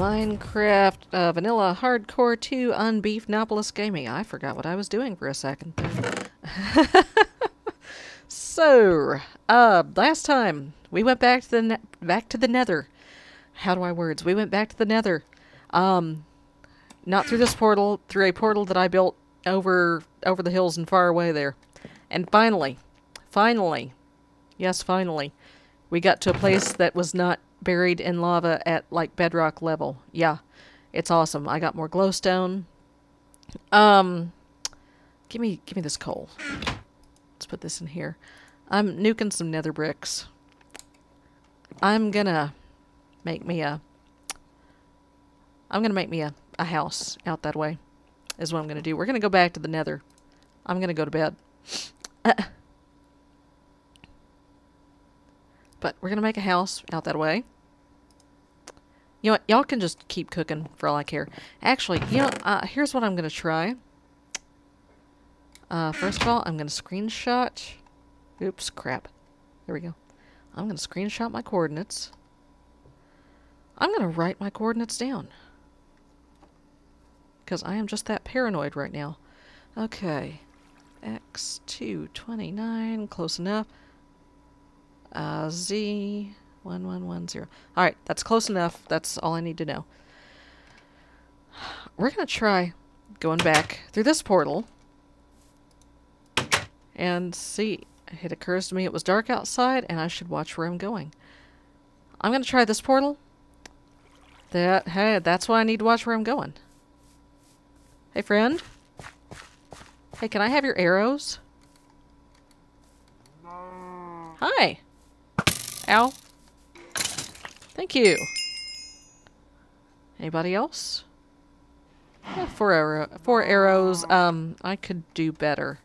Minecraft uh, Vanilla Hardcore 2 on Beefgnawpolis Gaming. I forgot what I was doing for a second. so, uh, last time we went back to the back to the Nether. How do I words? We went back to the Nether. Um, not through this portal, through a portal that I built over over the hills and far away there. And finally, finally, yes, finally, we got to a place that was not buried in lava at like bedrock level. Yeah, it's awesome. I got more glowstone. Um, give me give me this coal. Let's put this in here. I'm nuking some nether bricks. I'm gonna make me a. I'm gonna make me a, a house out that way. Is what I'm gonna do. We're gonna go back to the nether. I'm gonna go to bed. But we're gonna make a house out that way. You know what? Y'all can just keep cooking for all I care. Actually, you know, uh, here's what I'm gonna try. Uh, first of all, I'm gonna screenshot. Oops, crap. There we go. I'm gonna screenshot my coordinates. I'm gonna write my coordinates down. Because I am just that paranoid right now. Okay. X229, close enough. Uh, Z one one one zero. All right, that's close enough. That's all I need to know. We're gonna try going back through this portal and see. It occurs to me it was dark outside, and I should watch where I'm going. I'm gonna try this portal. That hey, that's why I need to watch where I'm going. Hey, friend. Hey, can I have your arrows? Hi. Ow. Thank you. Anybody else? Yeah, four, arrow four arrows. Um, I could do better.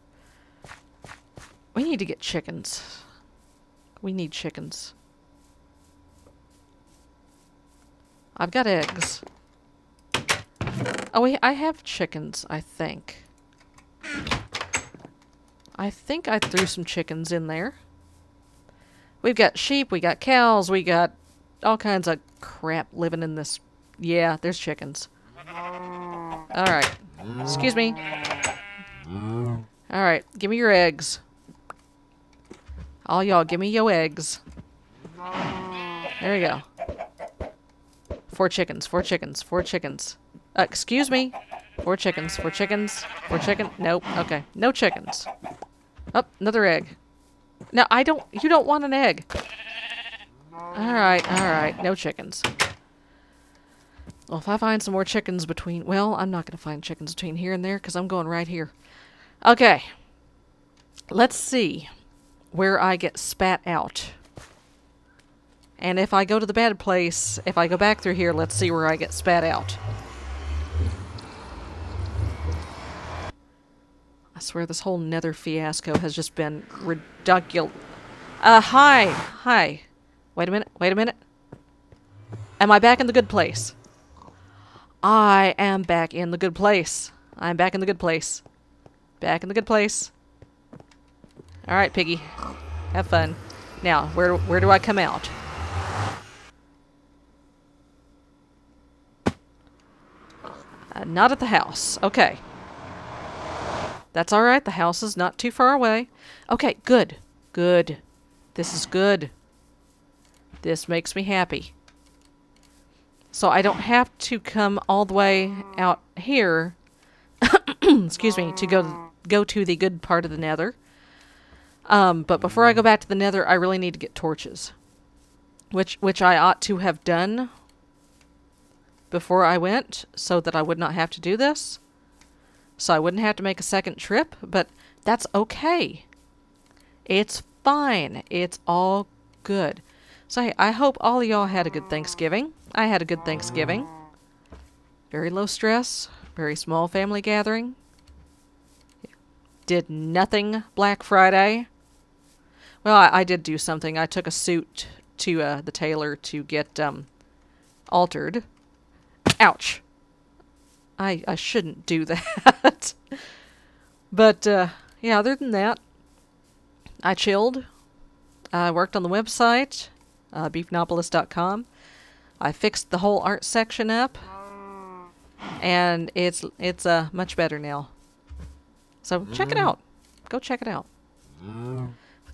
We need to get chickens. We need chickens. I've got eggs. Oh, wait, I have chickens, I think. I think I threw some chickens in there. We've got sheep, we got cows, we got all kinds of crap living in this. Yeah, there's chickens. Alright. Excuse me. Alright, give me your eggs. All y'all, give me your eggs. There you go. Four chickens, four chickens, four chickens. Uh, excuse me. Four chickens, four chickens, four chicken. Nope. Okay. No chickens. Oh, another egg. No, I don't. You don't want an egg. Alright, alright. No chickens. Well, if I find some more chickens between... Well, I'm not going to find chickens between here and there because I'm going right here. Okay. Let's see where I get spat out. And if I go to the bad place, if I go back through here, let's see where I get spat out. I swear this whole nether fiasco has just been ridiculous. Uh, hi. Hi. Wait a minute. Wait a minute. Am I back in the good place? I am back in the good place. I'm back in the good place. Back in the good place. Alright, Piggy. Have fun. Now, where, where do I come out? Uh, not at the house. Okay. That's alright. The house is not too far away. Okay, good. Good. This is good. This makes me happy. So I don't have to come all the way out here, excuse me, to go go to the good part of the nether. Um, but before I go back to the nether, I really need to get torches. Which, which I ought to have done before I went, so that I would not have to do this. So I wouldn't have to make a second trip, but that's okay. It's fine. It's all good. So hey, I hope all of y'all had a good Thanksgiving. I had a good Thanksgiving. Very low stress, very small family gathering. Did nothing Black Friday. Well, I, I did do something. I took a suit to uh, the tailor to get um, altered. Ouch. I, I shouldn't do that. but, uh, yeah, other than that, I chilled. I worked on the website, uh, beefgnawpolis.com. I fixed the whole art section up, and it's it's uh, much better now. So check it out. Go check it out.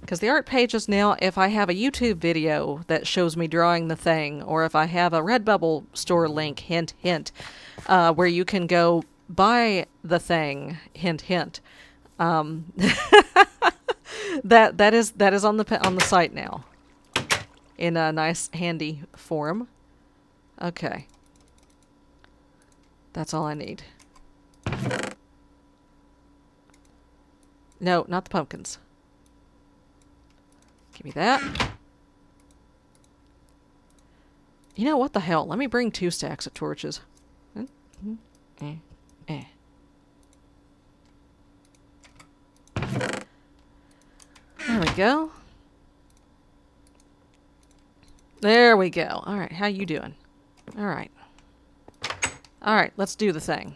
Because the art pages now, if I have a YouTube video that shows me drawing the thing, or if I have a Redbubble store link, hint, hint, uh, where you can go buy the thing, hint, hint, um, that that is that is on the on the site now, in a nice handy form. Okay, that's all I need. No, not the pumpkins. Give me that. You know what the hell? Let me bring two stacks of torches. Eh. There we go. There we go. All right, how you doing? All right. All right, let's do the thing.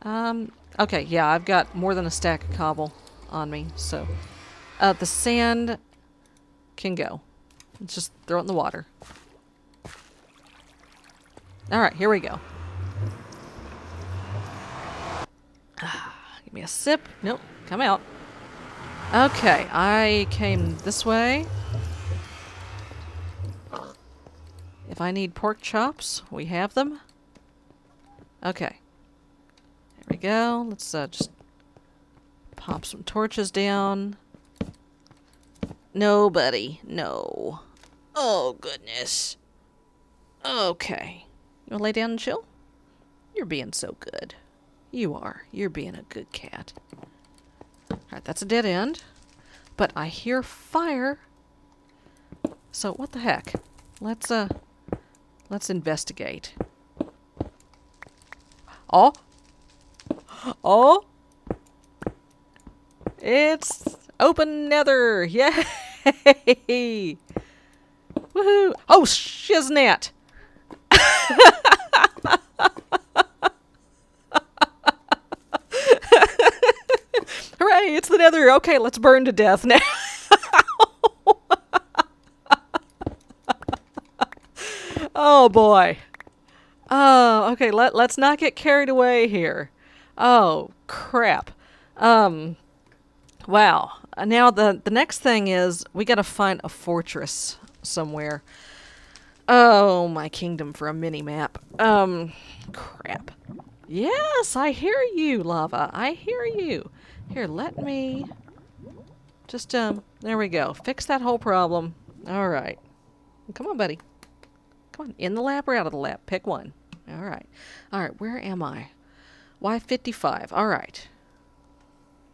Um, okay, yeah, I've got more than a stack of cobble on me, so... Uh, the sand can go. Let's just throw it in the water. Alright, here we go. Give me a sip. Nope, come out. Okay, I came this way. If I need pork chops, we have them. Okay. There we go. Let's uh, just pop some torches down. No, buddy. No. Oh, goodness. Okay. You want to lay down and chill? You're being so good. You are. You're being a good cat. Alright, that's a dead end. But I hear fire. So, what the heck? Let's, uh... Let's investigate. Oh! Oh! It's open nether! Yay! Woohoo! Oh, shiznat! Hooray! It's the nether! Okay, let's burn to death now. oh boy. Oh, okay, let, let's not get carried away here. Oh, crap. Um, wow. Now, the, the next thing is we gotta find a fortress somewhere. Oh, my kingdom for a mini map. Um, crap. Yes, I hear you, lava. I hear you. Here, let me just, um, there we go. Fix that whole problem. All right. Come on, buddy. Come on, in the lab or out of the lab? Pick one. All right. All right, where am I? Y55. All right.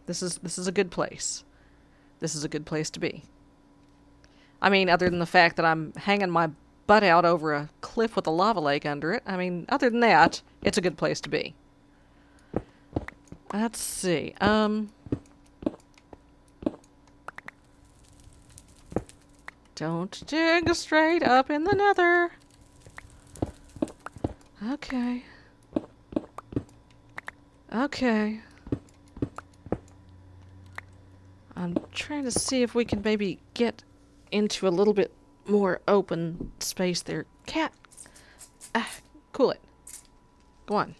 This is this is a good place. This is a good place to be. I mean, other than the fact that I'm hanging my butt out over a cliff with a lava lake under it. I mean, other than that, it's a good place to be. Let's see. Um Don't dig straight up in the nether. Okay. Okay. I'm trying to see if we can maybe get into a little bit more open space there. Cat! Ah, cool it. Go on.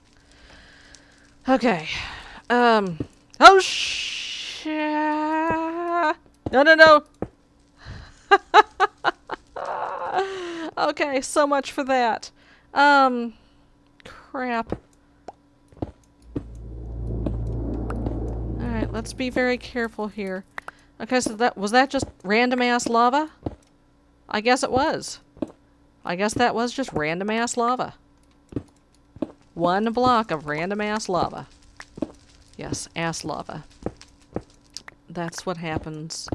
Okay. Um. Oh, sh. No, no, no. okay, so much for that. Um. Crap. Alright, let's be very careful here. Okay, so that was that just random ass lava? I guess it was. I guess that was just random ass lava. One block of random ass lava. Yes, ass lava. That's what happens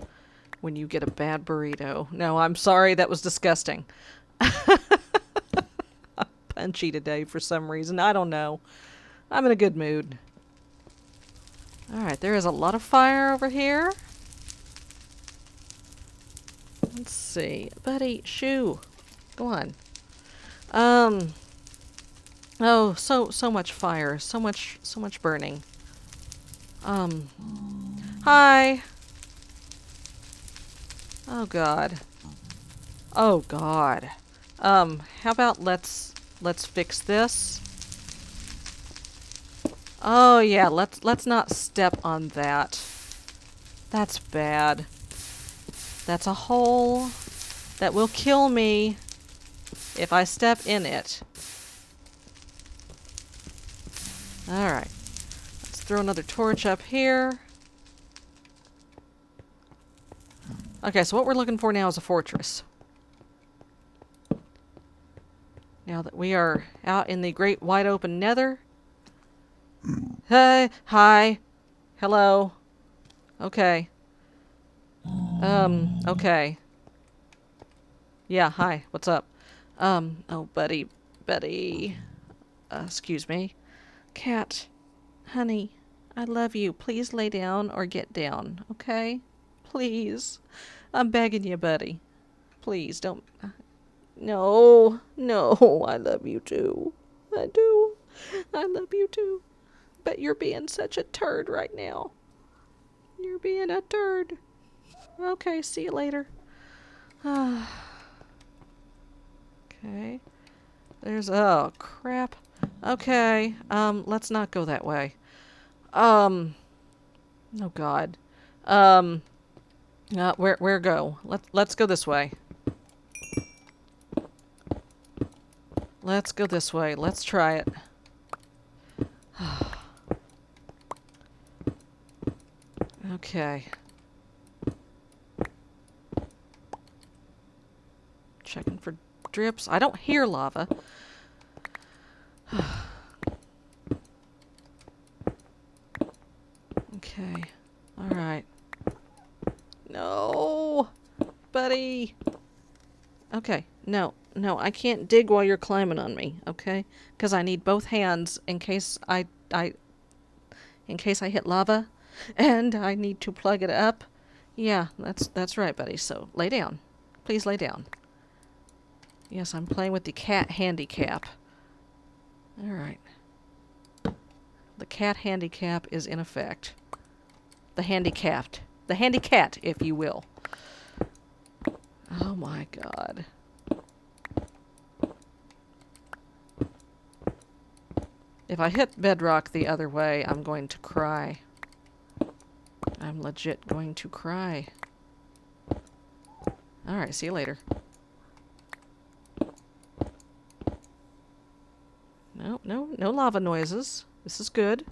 when you get a bad burrito. No, I'm sorry, that was disgusting. I'm punchy today for some reason. I don't know. I'm in a good mood. Alright, there is a lot of fire over here. Let's see. Buddy, shoo. Go on. Um. Oh, so, so much fire. So much, so much burning. Um. Hi. Oh, God. Oh god. Um, how about let's let's fix this. Oh yeah, let's let's not step on that. That's bad. That's a hole that will kill me if I step in it. Alright. Let's throw another torch up here. Okay, so what we're looking for now is a fortress. Now that we are out in the great wide open nether. Hey, hi. Hello. Okay. Um, okay. Yeah, hi. What's up? Um, oh, buddy, buddy. Uh, excuse me. Cat, honey, I love you. Please lay down or get down, okay? Please. I'm begging you, buddy. Please don't. No, no, I love you too. I do. I love you too. But you're being such a turd right now. You're being a turd. Okay, see you later. okay. There's. Oh, crap. Okay, um, let's not go that way. Um. Oh, God. Um. Uh, where where go? Let let's go this way. Let's go this way. Let's try it. okay. Checking for drips. I don't hear lava. okay. Alright. No! Buddy! Okay. No. No, I can't dig while you're climbing on me, okay? Because I need both hands in case I... I... In case I hit lava. And I need to plug it up. Yeah, that's that's right, buddy. So, lay down. Please lay down. Yes, I'm playing with the cat handicap. Alright. The cat handicap is in effect. The handicapped. The handicat, if you will. Oh my god. If I hit bedrock the other way, I'm going to cry. I'm legit going to cry. Alright, see you later. No, no, no lava noises. This is good.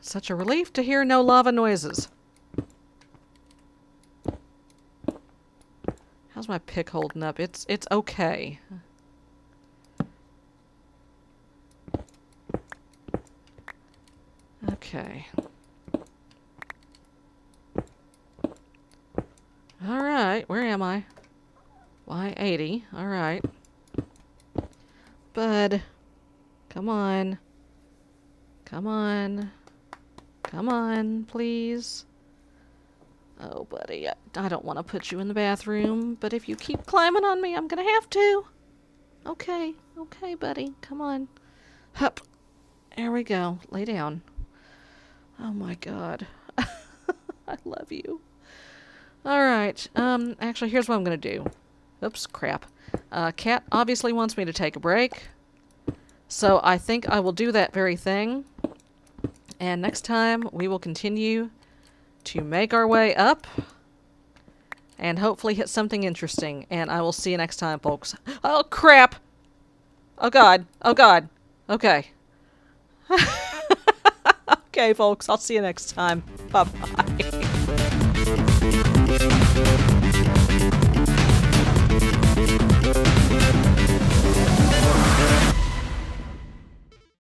Such a relief to hear no lava noises. How's my pick holding up? It's it's okay. Okay. Alright, where am I? Y80, alright. Bud. Come on. Come on. Come please. Oh, buddy, I, I don't want to put you in the bathroom, but if you keep climbing on me, I'm gonna have to. Okay, okay, buddy, come on. Hup. There we go. Lay down. Oh my god. I love you. Alright, um, actually, here's what I'm gonna do. Oops, crap. Uh, Cat obviously wants me to take a break. So I think I will do that very thing. And next time, we will continue to make our way up. And hopefully hit something interesting. And I will see you next time, folks. Oh, crap! Oh, God. Oh, God. Okay. okay, folks. I'll see you next time. Bye-bye.